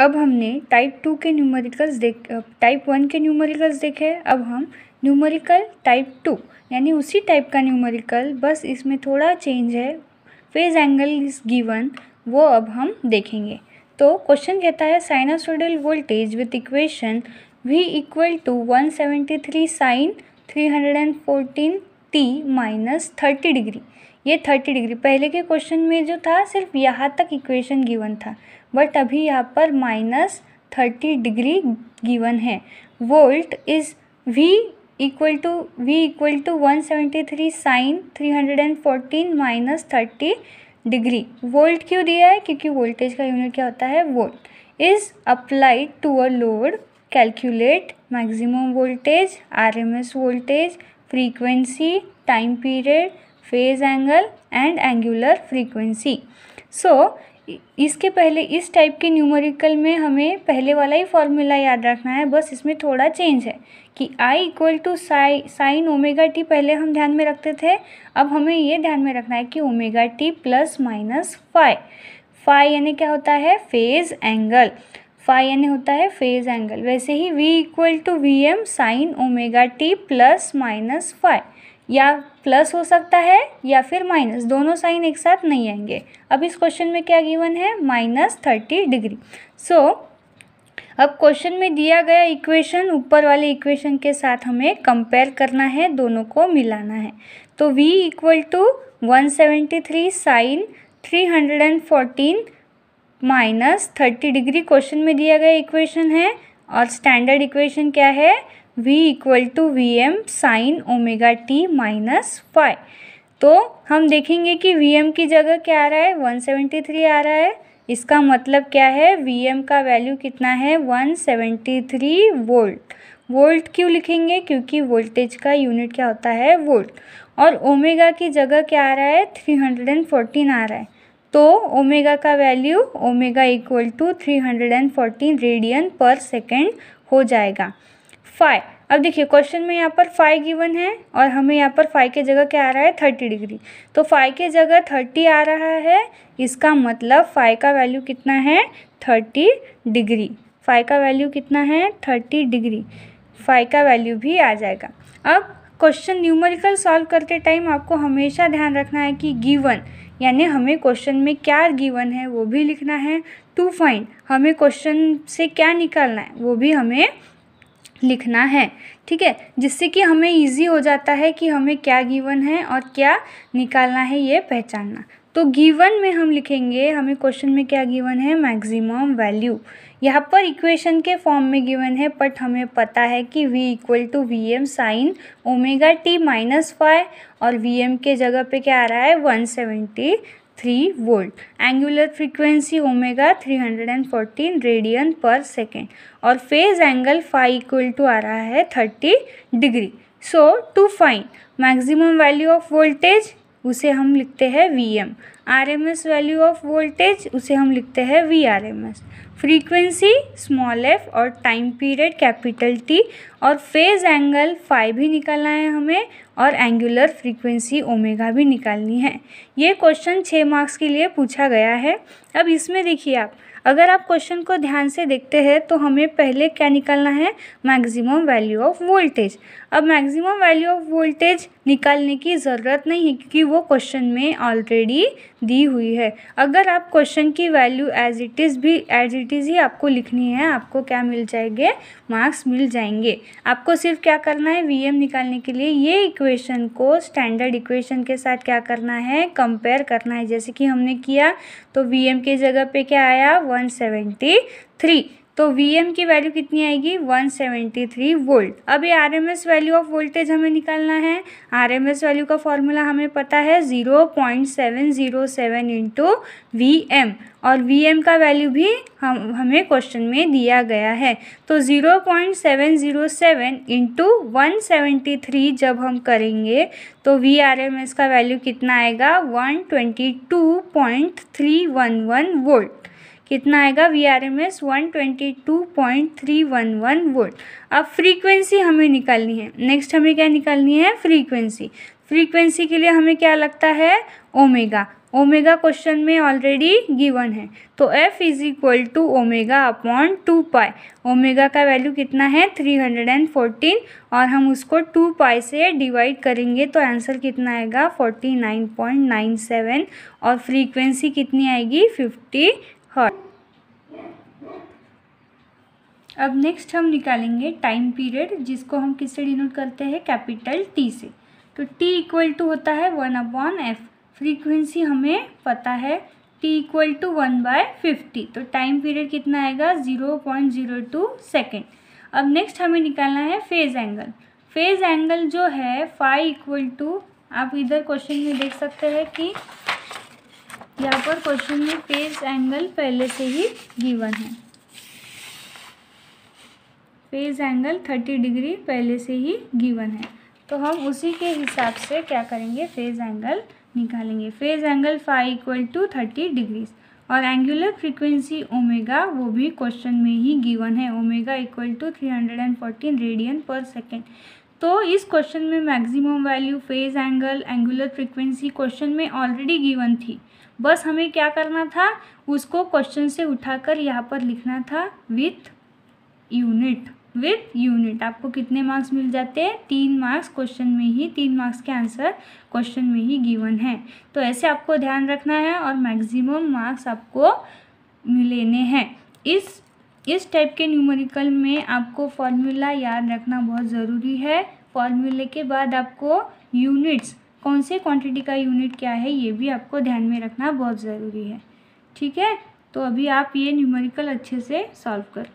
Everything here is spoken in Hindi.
अब हमने टाइप टू के न्यूमेरिकल्स देख टाइप वन के न्यूमेरिकल्स देखे, अब हम न्यूमेरिकल टाइप टू यानी उसी टाइप का न्यूमेरिकल बस इसमें थोड़ा चेंज है फ़ेज़ एंगल इज़ गिवन वो अब हम देखेंगे। तो क्वेश्चन कहता है sinusoidal voltage with equation V equal to one seventy three sine three hundred and fourteen T minus thirty degree ये थर्टी डिग्री पहले के क्वेश्चन में जो था, सिर्फ़ यहाँ तक इक्वेशन गिवन था। बट अभी यहाँ पर माइनस थर्टी डिग्री गिवन है। Volt is V equal to V equal to one seventy three sine three hundred and fourteen minus thirty degree volt क्यों दिया है? क्योंकि वोल्टेज का यूनिट क्या होता है? Volt is applied to a load calculate maximum voltage RMS voltage frequency time period phase angle and angular frequency so इसके पहले, इस टाइप के न्यूमेरिकल में हमें पहले वाला ही फॉर्मूला याद रखना है, बस इसमें थोड़ा चेंज है कि I equal to Sai sine omega T पहले हम ध्यान में रखते थे, अब हमें ये ध्यान में रखना है कि omega T plus minus phi phi यानी क्या होता है? फ़ेज़ एंगल फाई यानी होता है फ़ेज़ एंगल वैसे ही V equal to V M sine omega T plus minus phi या प्लस हो सकता है या फिर माइनस दोनों साइन एक साथ नहीं आएँगे। अब इस क्वेश्चन में क्या गिवन है? माइनस थर्टी डिग्री सो अब क्वेश्चन में दिया गया इक्वेशन ऊपर वाले इक्वेशन के साथ हमें कंपेयर करना है, दोनों को मिलाना है। तो v equal to one seventy three sine three hundred and fourteen minus thirty degree question में दिया गया इक्वेशन है। और स्टैंडर्ड इक्वेशन क्या है? V equal to V M sine omega T minus five तो हम देखेंगे कि वी एम की जगह क्या आ रहा है? वन सेवेंटी थ्री आ रहा है। इसका मतलब क्या है? वी एम का वैल्यू कितना है? One seventy three volt volt क्यों लिखेंगे? क्योंकि वोल्टेज का यूनिट क्या होता है? वोल्ट और ओमेगा की जगह क्या आ रहा है? थ्री हंड्रेड एंड फोर्टीन आ रहा है। तो ओमेगा का value omega equal to three hundred and fourteen radian पर सेकेंड हो जाएगा। फाइव अब देखिए क्वेश्चन में यहाँ पर फाइव गिवन है और हमें यहाँ पर फाइव के जगह क्या आ रहा है? थर्टी डिग्री तो फाइव के जगह थर्टी आ रहा है, इसका मतलब फाइव का वैल्यू कितना है? थर्टी डिग्री फाइव का वैल्यू कितना है? थर्टी डिग्री फाइव का वैल्यू भी आ जाएगा. अब क्वेश्चन न्यूमेरिकल सॉल्व करते टाइम आपको हमेशा ध्यान रखना है कि गिवन यानी हमें क्वेश्चन में क्या गिवन है, वो भी लिखना है. टू फाइंड हमें क्वेश्चन से क्या निकालना है, वो भी हमें लिखना है, ठीक है? जिससे कि हमें इजी हो जाता है कि हमें क्या गिवन है और क्या निकालना है ये पहचानना। तो गिवन में हम लिखेंगे, हमें क्वेश्चन में क्या गिवन है? मैक्सिमम वैल्यू यहाँ पर इक्वेशन के फॉर्म में गिवन है बट हमें पता है कि v equal to V M sine omega T minus five और वी एम के जगह पे क्या आ रहा है? One seventy three volt angular frequency omega three hundred and fourteen radian पर सेकेंड और phase angle five equal to आ रहा है thirty degree so to find maximum value of voltage उसे हम लिखते हैं V M R M S value of voltage उसे हम लिखते हैं V R M S frequency small F और टाइम पीरियड कैपिटल टी और फ़ेज़ एंगल फाइव भी निकालना है हमें और एंगुलर फ्रीक्वेंसी ओमेगा भी निकालनी है। ये क्वेश्चन छः मार्क्स के लिए पूछा गया है। अब इसमें देखिए आप अगर आप क्वेश्चन को ध्यान से देखते हैं तो हमें पहले क्या निकालना है? मैक्सिमम वैल्यू ऑफ़ वोल्टेज अब मैक्सिमम वैल्यू ऑफ़ वोल्टेज निकालने की ज़रूरत नहीं है, क्योंकि वो क्वेश्चन में ऑलरेडी दी हुई है। अगर आप क्वेश्चन की वैल्यू एज इट इज़ भी एज इट इज़ ही आपको लिखनी है, आपको क्या मिल जाएँगे? मार्क्स मिल जाएँगे। आपको सिर्फ़ क्या करना है? वीएम निकालने के लिए। ये इक्वेशन को स्टैंडर्ड इक्वेशन के साथ क्या करना है? कंपेयर करना है। जैसे कि हमने किया तो वीएम के जगह पे क्या आया? One seventy three. तो वी एम की वैल्यू कितनी आएगी? 173 वोल्ट अब ये आर वैल्यू ऑफ़ वोल्टेज हमें निकालना है। आर एम एस वैल्यू का फॉर्मूला हमें पता है zero point seven zero seven into V M और वी एम का वैल्यू भी हम, हमें क्वेश्चन में दिया गया है। तो zero point seven zero seven into one seventy three जब हम करेंगे तो वी आर एम एस का वैल्यू कितना आएगा? One twenty two point three one one volt कितना आएगा? V R M S one twenty two point three one one volt अब फ्रीक्वेंसी हमें निकालनी है। नेक्स्ट हमें क्या निकालनी है? फ्रीक्वेंसी फ्रीक्वेंसी के लिए हमें क्या लगता है? ओमेगा ओमेगा क्वेश्चन में ऑलरेडी गिवन है। तो F is equal to omega upon two pi omega का वैल्यू कितना है? थ्री हंड्रेड एंड फोर्टीन और हम उसको टू पाई से डिवाइड करेंगे तो आंसर कितना आएगा? Forty nine point nine seven और फ्रीक्वेंसी कितनी आएगी? फिफ्टी हर्ट अब नेक्स्ट हम निकालेंगे टाइम पीरियड जिसको हम किससे डिनोट करते हैं? कैपिटल टी से। तो टी इक्वल टू होता है वन अपॉन एफ़ फ्रीक्वेंसी हमें पता है T equal to one by fifty तो टाइम पीरियड कितना आएगा? Zero point zero two second अब नेक्स्ट हमें निकालना है फ़ेज़ एंगल फ़ेज़ एंगल जो है फाइव इक्वल टू आप इधर क्वेश्चन में देख सकते हैं कि यहाँ पर क्वेश्चन में फ़ेज़ एंगल पहले से ही गिवन है। फ़ेज़ एंगल थर्टी डिग्री पहले से ही गिवन है। तो हम उसी के हिसाब से क्या करेंगे? फ़ेज़ एंगल निकालेंगे। Phase angle five equal to thirty degrees और एंगुलर फ्रीक्वेंसी ओमेगा वो भी क्वेश्चन में ही गिवन है। Omega equal to three hundred and fourteen radian पर सेकेंड तो इस क्वेश्चन में maximum value phase angle angular frequency question में ऑलरेडी गिवन थी। बस हमें क्या करना था? उसको क्वेश्चन से उठाकर यहाँ पर लिखना था विथ यूनिट विथ यूनिट आपको कितने मार्क्स मिल जाते हैं? तीन मार्क्स क्वेश्चन में ही, तीन मार्क्स के आंसर क्वेश्चन में ही गिवन है। तो ऐसे आपको ध्यान रखना है और मैक्सिमम मार्क्स आपको लेने हैं। इस इस टाइप के न्यूमेरिकल में आपको फॉर्मूला याद रखना बहुत ज़रूरी है। फॉर्मूले के बाद आपको यूनिट्स कौन से क्वांटिटी का यूनिट क्या है, ये भी आपको ध्यान में रखना बहुत ज़रूरी है। ठीक है? तो अभी आप ये न्यूमेरिकल अच्छे से सॉल्व करें